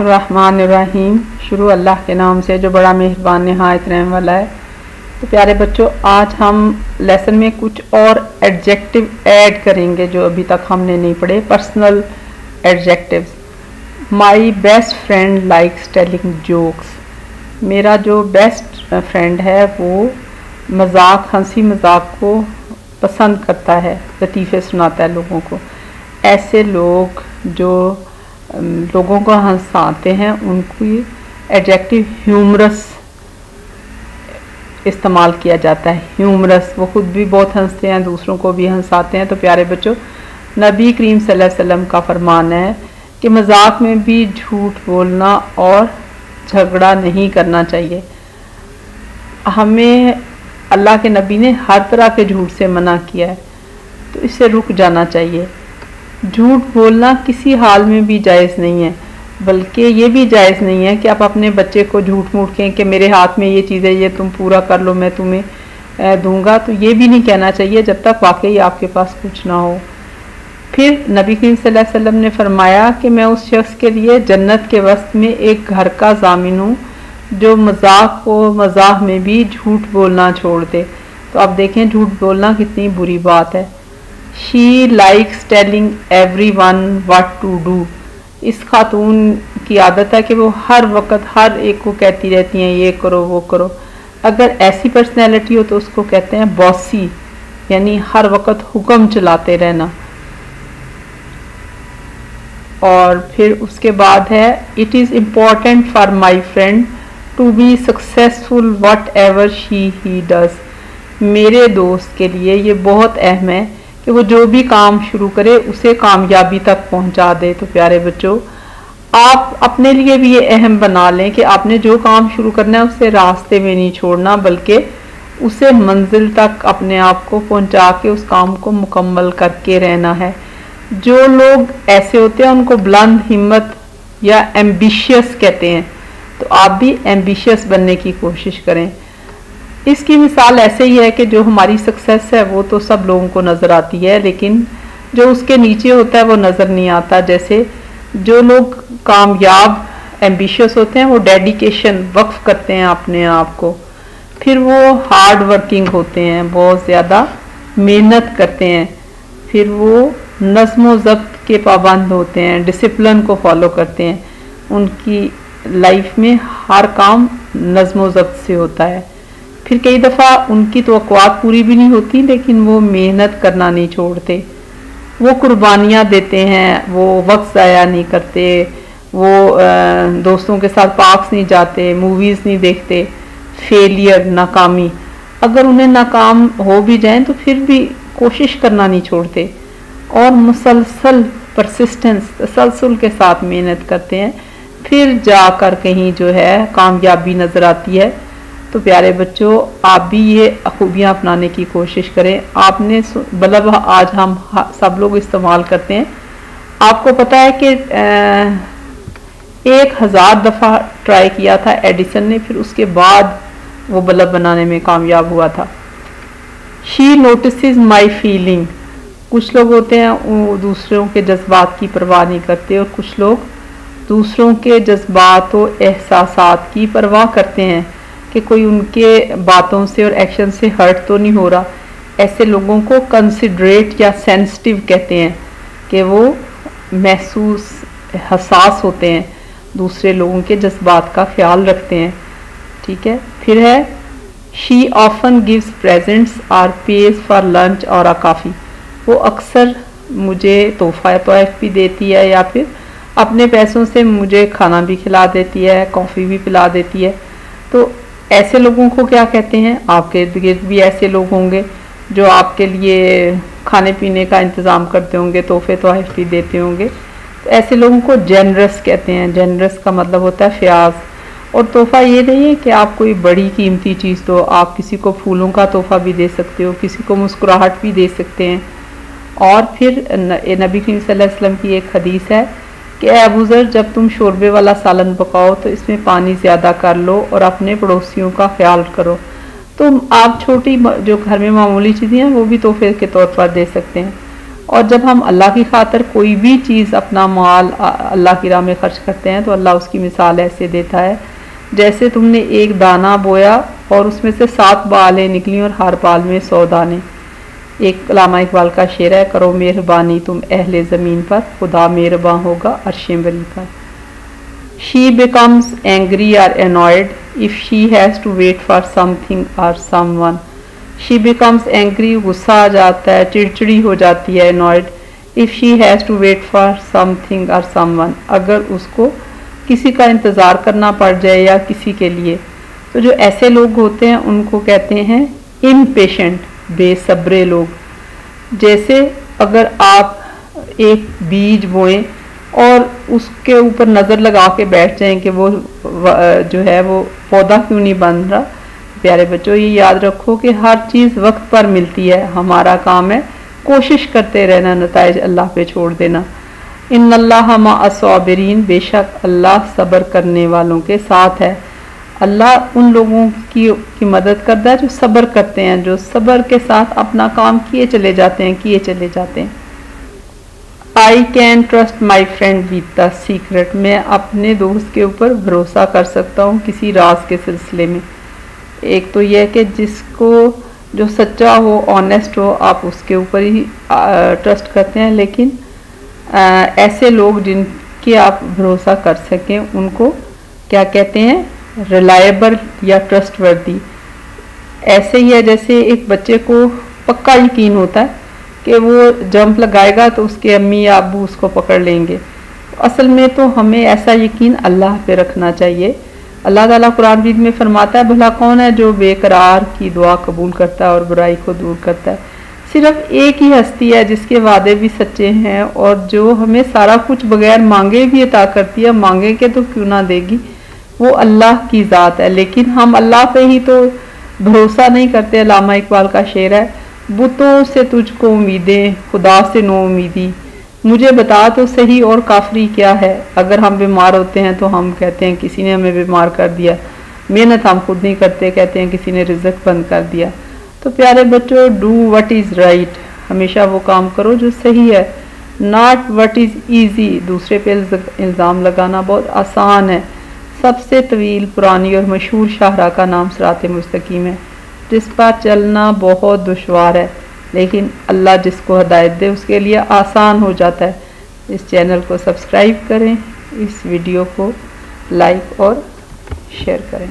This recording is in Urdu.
الرحمن الرحیم شروع اللہ کے نام سے جو بڑا مہربان نہایت رحم والا ہے۔ تو پیارے بچوں، آج ہم لیسن میں کچھ اور ایڈجیکٹو ایڈ کریں گے جو ابھی تک ہم نے نہیں پڑھے۔ Personal adjectives my best friend likes telling jokes میرا جو بیسٹ فرینڈ ہے وہ مذاق، ہنسی مذاق کو پسند کرتا ہے، لطیفے سناتا ہے لوگوں کو۔ ایسے لوگ جو لوگوں کو ہنساتے ہاں ہیں، ان کی ایڈجیکٹو ہیومرس استعمال کیا جاتا ہے۔ ہیومرس وہ خود بھی بہت ہنستے ہیں، دوسروں کو بھی ہنساتے ہیں۔ تو پیارے بچوں، نبی کریم صلی اللہ علیہ وسلم کا فرمان ہے کہ مذاق میں بھی جھوٹ بولنا اور جھگڑا نہیں کرنا چاہیے۔ ہمیں اللہ کے نبی نے ہر طرح کے جھوٹ سے منع کیا ہے، تو اس سے رک جانا چاہیے۔ جھوٹ بولنا کسی حال میں بھی جائز نہیں ہے، بلکہ یہ بھی جائز نہیں ہے کہ آپ اپنے بچے کو جھوٹ موٹ کہیں کہ میرے ہاتھ میں یہ چیز ہے یہ تم پورا کر لو، میں تمہیں دوں گا۔ تو یہ بھی نہیں کہنا چاہیے جب تک واقعی آپ کے پاس کچھ نہ ہو۔ پھر نبی کریم صلی اللہ علیہ وسلم نے فرمایا کہ میں اس شخص کے لیے جنت کے وسط میں ایک گھر کا ضامن ہوں جو مذاق کو مزاح میں بھی جھوٹ بولنا چھوڑ دے۔ تو آپ دیکھیں جھوٹ بولنا کتنی بری بات ہے۔ She likes telling everyone what to do اس خاتون کی عادت ہے کہ وہ ہر وقت ہر ایک کو کہتی رہتی ہیں، یہ کرو، وہ کرو۔ اگر ایسی پرسنالٹی ہو تو اس کو کہتے ہیں باسی یعنی ہر وقت حکم چلاتے رہنا۔ اور پھر اس کے بعد ہے it is important for my friend to be successful whatever she he does میرے دوست کے لیے یہ بہت اہم ہے کہ وہ جو بھی کام شروع کرے اسے کامیابی تک پہنچا دے۔ تو پیارے بچوں، آپ اپنے لیے بھی یہ اہم بنا لیں کہ آپ نے جو کام شروع کرنا ہے اسے راستے میں نہیں چھوڑنا، بلکہ اسے منزل تک اپنے آپ کو پہنچا کے اس کام کو مکمل کر کے رہنا ہے۔ جو لوگ ایسے ہوتے ہیں، ان کو بلند ہمت یا ایمبیشیس کہتے ہیں۔ تو آپ بھی ایمبیشیس بننے کی کوشش کریں۔ اس کی مثال ایسے ہی ہے کہ جو ہماری سکسیس ہے وہ تو سب لوگوں کو نظر آتی ہے، لیکن جو اس کے نیچے ہوتا ہے وہ نظر نہیں آتا۔ جیسے جو لوگ کامیاب ایمبیشیس ہوتے ہیں، وہ ڈیڈیکیشن وقف کرتے ہیں اپنے آپ کو۔ پھر وہ ہارڈ ورکنگ ہوتے ہیں، بہت زیادہ محنت کرتے ہیں۔ پھر وہ نظم و ضبط کے پابند ہوتے ہیں ڈسپلن کو فالو کرتے ہیں۔ ان کی لائف میں ہر کام نظم و ضبط سے ہوتا ہے۔ پھر کئی دفعہ ان کی توقعات پوری بھی نہیں ہوتی، لیکن وہ محنت کرنا نہیں چھوڑتے۔ وہ قربانیاں دیتے ہیں، وہ وقت ضائع نہیں کرتے، وہ دوستوں کے ساتھ پارکس نہیں جاتے، موویز نہیں دیکھتے۔ فیلئر، ناکامی۔ اگر انہیں ناکام ہو بھی جائیں تو پھر بھی کوشش کرنا نہیں چھوڑتے۔ اور مسلسل پرسسٹنس تسلسل کے ساتھ محنت کرتے ہیں۔ پھر جا کر کہیں جو ہے کامیابی نظر آتی ہے۔ تو پیارے بچوں، آپ بھی یہ خوبیاں اپنانے کی کوشش کریں۔ آپ نے بلب مطلب آج ہم سب لوگ استعمال کرتے ہیں۔ آپ کو پتا ہے کہ ایک ہزار دفعہ ٹرائی کیا تھا ایڈیسن نے، پھر اس کے بعد وہ بلب بنانے میں کامیاب ہوا تھا۔ شی نوٹسز مائی فیلنگ کچھ لوگ ہوتے ہیں، وہ دوسروں کے جذبات کی پرواہ نہیں کرتے اور کچھ لوگ دوسروں کے جذبات و احساسات کی پرواہ کرتے ہیں۔ کہ کوئی ان کے باتوں سے اور ایکشن سے ہرٹ تو نہیں ہو رہا۔ ایسے لوگوں کو کنسیڈریٹ یا سینسٹیو کہتے ہیں کہ وہ محسوس، حساس ہوتے ہیں، دوسرے لوگوں کے جذبات کا خیال رکھتے ہیں۔ ٹھیک ہے؟ پھر ہے she often gives presents or pays for lunch اور آ کافی۔ وہ اکثر مجھے تحفہ طوائف بھی دیتی ہے یا پھر اپنے پیسوں سے مجھے کھانا بھی کھلا دیتی ہے کافی بھی پلا دیتی ہے۔ تو ایسے لوگوں کو کیا کہتے ہیں؟ آپ کے ارد گرد بھی ایسے لوگ ہوں گے جو آپ کے لیے کھانے پینے کا انتظام کرتے ہوں گے، تحفے تحائف بھی دیتے ہوں گے۔ تو ایسے لوگوں کو جنرس کہتے ہیں۔ جنرس کا مطلب ہوتا ہے فیاض۔ اور تحفہ یہ نہیں ہے کہ آپ کوئی بڑی قیمتی چیز تو آپ کسی کو پھولوں کا تحفہ بھی دے سکتے ہو، کسی کو مسکراہٹ بھی دے سکتے ہیں۔ اور پھر نبی کریم صلی اللہ علیہ وسلم کی ایک حدیث ہے کہ اے ابو ذر، جب تم شوربے والا سالن پکاؤ تو اس میں پانی زیادہ کر لو اور اپنے پڑوسیوں کا خیال کرو۔ تو آپ چھوٹی جو گھر میں معمولی چیزیں ہیں، وہ بھی تحفے کے طور پر دے سکتے ہیں۔ اور جب ہم اللہ کی خاطر کوئی بھی چیز اپنا مال اللہ کی راہ میں خرچ کرتے ہیں، تو اللہ اس کی مثال ایسے دیتا ہے جیسے تم نے ایک دانہ بویا اور اس میں سے سات بالیں نکلی اور ہر بال میں سو دانے۔ ایک علامہ اقبال کا شعر ہے، کرو مہربانی تم اہل زمین پر، خدا مہرباں ہوگا عرش بری پر. She becomes angry or annoyed if she has to wait for something or someone she becomes angry غصہ آ جاتا ہے، چڑچڑی ہو جاتی ہے annoyed if she has to wait for something or someone اگر اس کو کسی کا انتظار کرنا پڑ جائے یا کسی کے لیے، تو جو ایسے لوگ ہوتے ہیں، ان کو کہتے ہیں امپیشنٹ بے صبرے لوگ۔ جیسے اگر آپ ایک بیج بوئیں اور اس کے اوپر نظر لگا کے بیٹھ جائیں کہ وہ جو ہے وہ پودا کیوں نہیں بن رہا؟ پیارے بچوں، یہ یاد رکھو کہ ہر چیز وقت پر ملتی ہے۔ ہمارا کام ہے کوشش کرتے رہنا، نتائج اللہ پہ چھوڑ دینا۔ ان اللہ صابرین بے شک اللہ صبر کرنے والوں کے ساتھ ہے۔ اللہ ان لوگوں کی کی مدد کرتا ہے جو صبر کرتے ہیں، جو صبر کے ساتھ اپنا کام کیے چلے جاتے ہیں، کیے چلے جاتے ہیں۔ I can trust my friend with the secret میں اپنے دوست کے اوپر بھروسہ کر سکتا ہوں کسی راز کے سلسلے میں۔ ایک تو یہ کہ جس کو جو سچا ہو آنیسٹ ہو، آپ اس کے اوپر ہی ٹرسٹ کرتے ہیں۔ لیکن ایسے لوگ جن کے آپ بھروسہ کر سکیں، ان کو کیا کہتے ہیں؟ ریلائبل یا ٹرسٹ وردی ایسے ہی ہے جیسے ایک بچے کو پکا یقین ہوتا ہے کہ وہ جمپ لگائے گا تو اس کے امی یا ابو اس کو پکڑ لیں گے۔ اصل میں تو ہمیں ایسا یقین اللہ پہ رکھنا چاہیے۔ اللہ تعالیٰ قرآن جید میں فرماتا ہے، بھلا کون ہے جو بے قرار کی دعا قبول کرتا ہے اور برائی کو دور کرتا ہے؟ صرف ایک ہی ہستی ہے جس کے وعدے بھی سچے ہیں اور جو ہمیں سارا کچھ بغیر مانگے بھی عطا کرتی ہے، مانگے کے تو کیوں نہ دے گی؟ وہ اللہ کی ذات ہے۔ لیکن ہم اللہ پہ ہی تو بھروسہ نہیں کرتے، علامہ اقبال کا شعر ہے۔ بتوں سے تجھ کو امیدیں، خدا سے نو امیدی۔ مجھے بتا تو صحیح اور کافری کیا ہے۔ اگر ہم بیمار ہوتے ہیں تو ہم کہتے ہیں، کسی نے ہمیں بیمار کر دیا۔ محنت ہم خود نہیں کرتے، کہتے ہیں، کسی نے رزق بند کر دیا۔ تو پیارے بچوں ڈو وٹ از رائٹ ہمیشہ وہ کام کرو جو صحیح ہے۔ ناٹ وٹ از ایزی دوسرے پہ الزام لگانا بہت آسان ہے۔ سب سے طویل، پرانی اور مشہور شاہراہ کا نام سرات مستقیم ہے، جس پر چلنا بہت دشوار ہے، لیکن اللہ جس کو ہدایت دے، اس کے لیے آسان ہو جاتا ہے۔ اس چینل کو سبسکرائب کریں، اس ویڈیو کو لائک اور شیئر کریں۔